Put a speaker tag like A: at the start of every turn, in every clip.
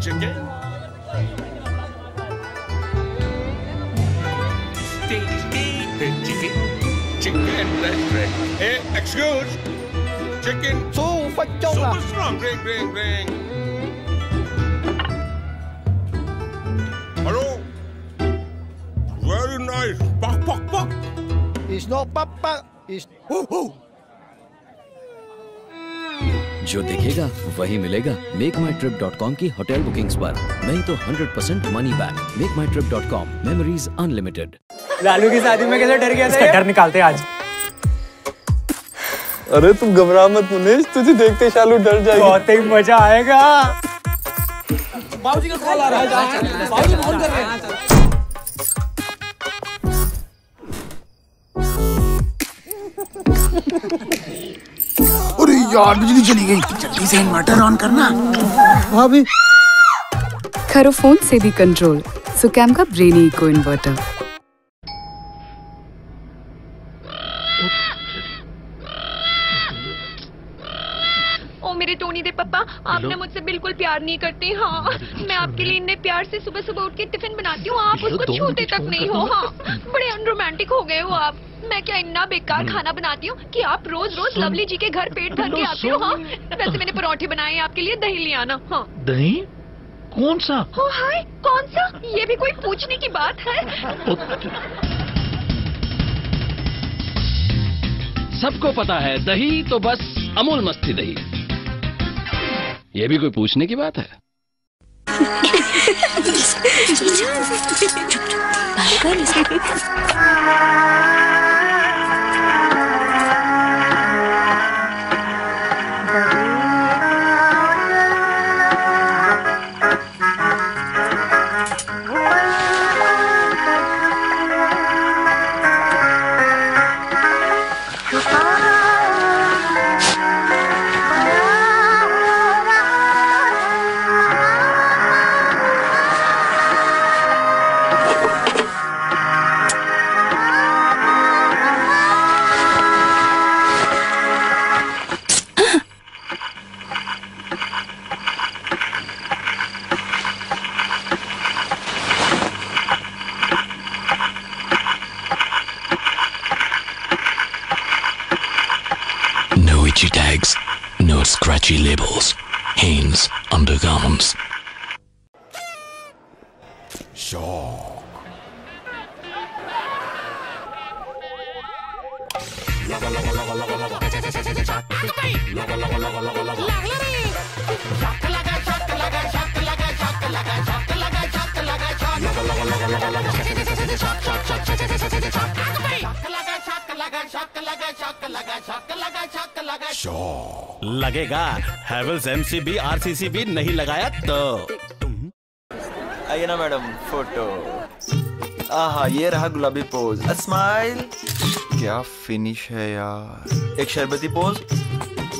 A: chicken. Steak meat chicken. Chicken restaurant. Excuse. Chicken.
B: Su, phải. Super
A: strong. Ring, ring, ring. Hello. Very nice. Pak, pak, pak.
B: It's not pak, pak. It's hoo, hoo.
C: जो दिखेगा वही मिलेगा। Make My Trip dot com की hotel bookings पर। नहीं तो 100% percent money back Make My Trip dot com memories unlimited
D: Lalu की शादी में कैसे डर गया था डर निकालते आज।
E: अरे तुम घबरा मत मुनीश तुझे देखते शालू डर जाएगी।
D: बहुत ही मज़ा आएगा।
B: अरे यार बिजली चली गई। जल्दी से इन्वर्टर ऑन करना। भाभी
F: खरो फ़ोन से भी कंट्रोल सुकैम का ब्रेनी इको इन्वर्टर
G: ओ मेरे टोनी दे पापा आप ना मुझसे बिल्कुल प्यार नहीं करते हाँ। मैं आपके लिए इतने प्यार से सुबह सुबह उठ के टिफ़िन बनाती हूँ आप उसको छूते तक नहीं हो हाँ। बड़े अनरोमांटिक हो गए हो आप। मैं क्या इतना बेकार खाना बनाती हूँ कि आप रोज रोज लवली जी के घर पेट भर के आते हो? हाँ वैसे मैंने परोठे बनाए हैं आपके लिए दही ले आना। हाँ।
H: दही? कौन सा?
G: ओ हाय कौन सा? ये भी कोई पूछने की बात है।
H: सबको पता है दही तो बस अमूल मस्ती दही। ये भी कोई पूछने की बात है?
I: No Gucci labels, Hanes undergarments.
A: Shock.
J: Shock, shock, shock, shock, shock, shock, shock. Shock, shock, shock, shock, shock, shock, shock, shock.
A: Shaw.
K: लगेगा। हैवल्स एमसीबी आरसीसीबी नहीं लगाया तो।
E: आइए ना मैडम फ़ोटो। आहा ये रहा गुलाबी पोज स्माइल क्या फिनिश है यार। एक शरबती पोज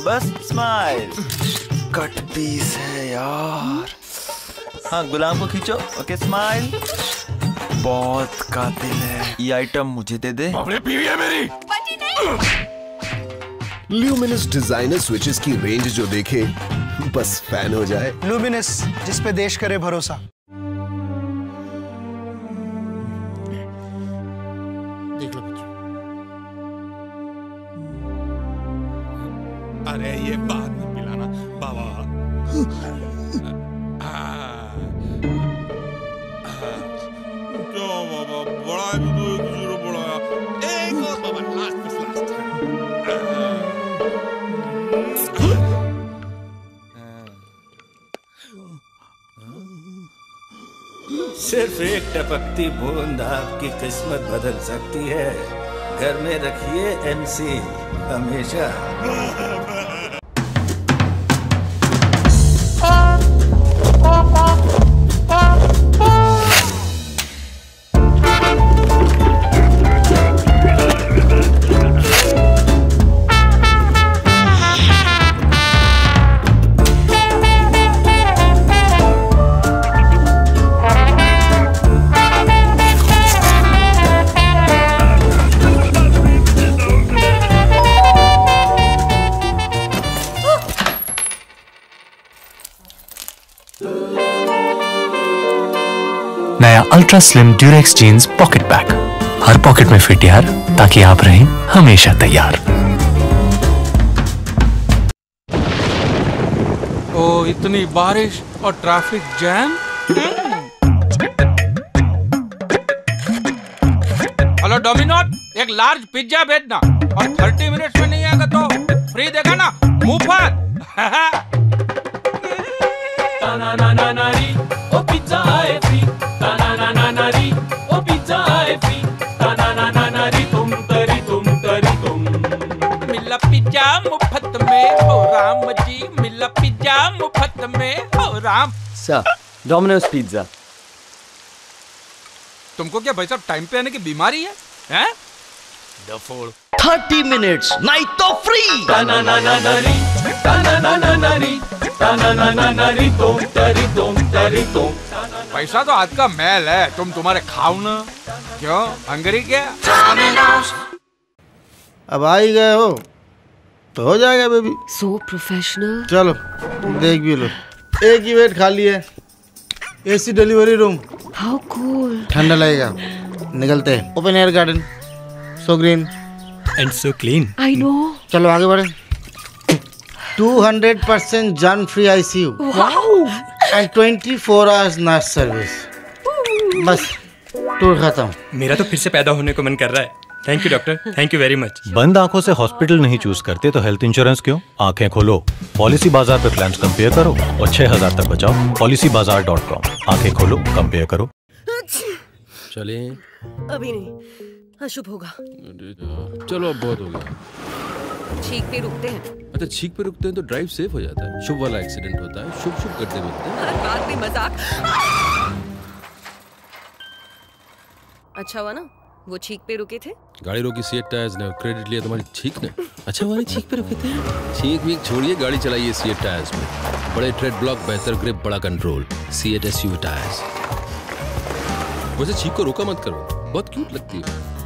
E: बस स्माइल कट पीस है यार। हाँ गुलाम को खींचो। ओके स्माइल बहुत कातिल है। ये आइटम मुझे दे दे।
L: ल्यूमिनस डिज़ाइनर स्विचेस की रेंज जो देखे बस फ़ैन हो जाए।
B: लुमिनस जिस पे देश करे भरोसा। देख लो बच्चों।
A: अरे ये बाद में पिलाना बाबा।
K: सिर्फ़ एक टपकती बूंद आपकी किस्मत बदल सकती है। घर में रखिए एमसी हमेशा।
J: नया ultra slim Durex jeans pocket bag हर पॉकेट में फिट यार, ताकि आप रहें हमेशा तैयार।
M: ओ, इतनी बारिश और ट्रैफ़िक जैम हेलो डोमिनोट एक लार्ज पिज्जा भेजना। और 30 मिनट्स में नहीं आएगा तो फ्री देगा ना मुफ़्त हो राम जी मिला पिज्जा मुफ़्त में। हो राम।
C: Sir Domino's pizza.
M: तुमको क्या भाई साहब टाइम पे आने की बीमारी है? हैं? डफोड़
C: 30 मिनट्स नहीं तो
N: free. Na na na ri, tum tari tum tari tum.
M: पैसा तो आज का मैल है। तुम तुम्हारे खाओ ना। क्यों? हंगरी क्या?
O: अब आ ही गए हो। तो हो जाएगा बेबी
P: सो प्रोफेशनल
O: चलो देख भी लो। एक ही वेट खाली है। AC delivery room
P: how cool
O: ठंडा लगेगा। निकलते हैं। Open air garden so green
J: and so clean
P: I know
O: चलो आगे बढ़े। 200 परसेंट जन free ICU and 24 hours nurse service बस टूर खत्म।
J: मेरा तो फिर से पैदा होने को मन कर रहा है। Thank you doctor thank you very much
Q: बंद आँखों से हॉस्पिटल नहीं चूज़ करते तो हेल्थ इंश्योरेंस क्यों? आँखें खोलो। पॉलिसी बाज़ार पे प्लान्स कंपेयर करो और 6000 तक बचाओ। पॉलिसी बाज़ार डॉट कॉम आँखें खोलो कंपेयर करो।
H: चले
P: अभी नहीं। अशुभ होगा।
H: चलो अब बहुत हो गया।
P: छींक पे रुकते हैं।
H: अच्छा छीक पे रुकते हैं तो ड्राइव सेफ़ हो जाता है। शुभ वाला एक्सीडेंट होता है। शुभ शुभ करते रुकते हैं
P: हर बात में मज़ाक। अच्छा हुआ ना? वो छींक पे रुके थे
H: गाड़ी रोकी सीएट टायर्स ने क्रेडिट लिया तुम्हारी छीक ने अच्छा हमारी छीक पे रुके थे छीक वीक छोड़िए गाड़ी चलाइए सीएट टायर्स में बड़े ट्रेड ब्लॉक बेहतर ग्रिप बड़ा कंट्रोल सीएट एसयूवी टायर्स वैसे छीक को रोका मत करो बहुत क्यूट लगती है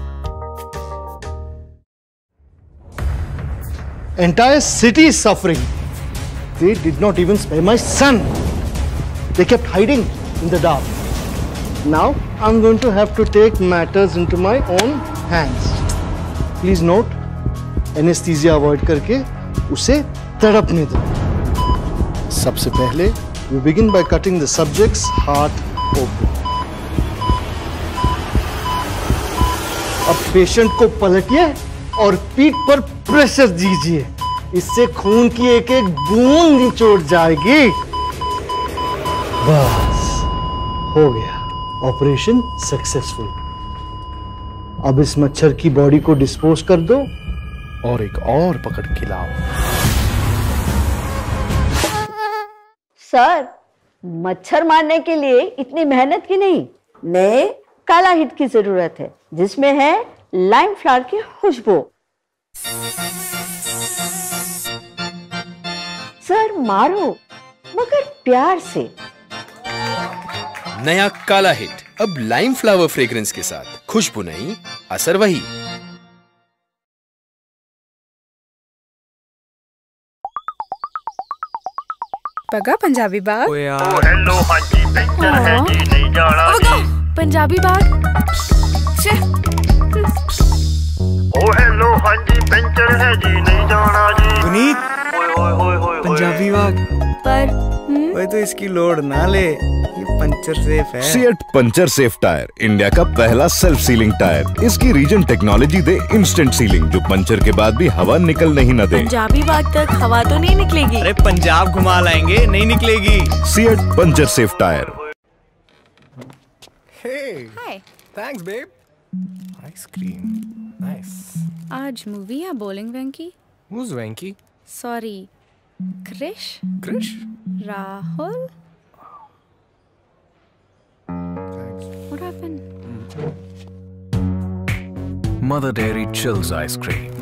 O: entire city is suffering. They did not even spare my son. They kept hiding in the dark. Now I'm going to have to take matters into my own hands. Please note, anesthesia avoid करके उसे तड़पने दो. सबसे पहले we begin by cutting the subject's heart open. अब patient को पलटिए और पीठ पर प्रेशर दीजिए इससे खून की एक एक बूंद निचोड़ जाएगी बस हो गया ऑपरेशन सक्सेसफुल। अब इस मच्छर की बॉडी को डिस्पोज कर दो और एक और पकड़ के लाओ।
R: सर, मच्छर मारने के लिए इतनी मेहनत की नहीं, नए काला हिट की ज़रूरत है, जिसमें है लाइम फ्लावर की खुशबू। सर, मारो, मगर प्यार से।
S: नया काला हिट अब लाइम फ्लावर फ्रेग्रेंस के साथ। खुशबू नहीं असर वही।
F: पगा पंजाबी बाग।
J: ओ यार।
F: हेलो हाँ जी पेंटर है जी नहीं जाना? पंजाबी बाग। छे।
T: ओ हेलो हाँ जी पेंचर है जी नहीं जाना जी?
D: पुनीत। पंजाबी बाग।
F: पर
D: वही तो इसकी लोड ना ले। ये पंचर सेफ़ है।
L: CEAT puncture safe tyre India का पहला सेल्फ सीलिंग टायर। इसकी रीजन टेक्नोलॉजी दे इंस्टेंट सीलिंग जो पंचर के बाद भी हवा निकल नहीं न दे।
F: पंजाबी बाग तक हवा तो नहीं निकलेगी।
D: अरे पंजाब घुमा लाएँगे नहीं निकलेगी।
L: CEAT
D: puncture
F: safe
D: tyre. Babe. Ice cream. Nice.
F: आज मूवी या bowling Venky
D: Who's Venky?
F: Sorry Krish
D: Krish?
F: Rahul What happened?
J: Mother Dairy Chills ice cream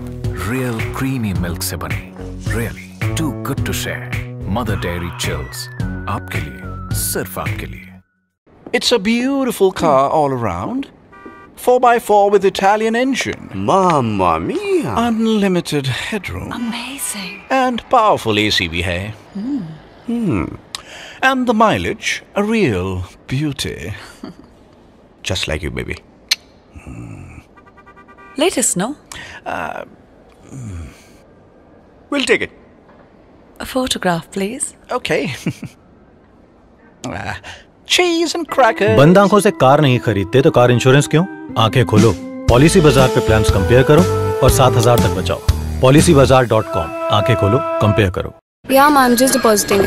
J: real creamy milk से बनी really too good to share Mother Dairy Chills आपके लिए सिर्फ आपके लिए
U: It's a beautiful car all around. 4x4 with Italian engine.
V: Mamma mia!
U: Unlimited headroom.
P: Amazing.
U: And powerful AC भी है. Hmm. And the mileage, a real beauty. Just like you, baby.
W: Latest, no?
U: Uh, we'll take it.
W: A photograph, please.
U: Okay. uh, cheese and crackers.
Q: बंद आंखों से car नहीं खरीदते तो car insurance क्यों आँखें खोलो, पॉलिसी बाज़ार पे प्लान कंपेयर करो और सात हज़ार तक बचाओ। पॉलिसी बाज़ार डॉट कॉम, आँखें खोलो कंपेयर करो।
X: या ma'am just depositing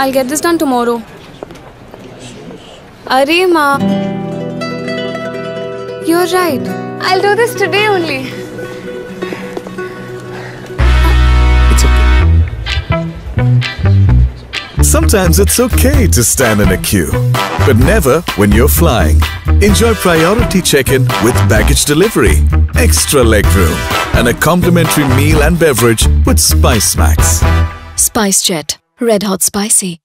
X: I get this done tomorrow अरे माँ you are right I do this today only
Y: Sometimes it's okay to stand in a queue, but never when you're flying. Enjoy priority check-in with baggage delivery, extra legroom, and a complimentary meal and beverage with Spice Max.
T: Spice Jet. Red hot spicy.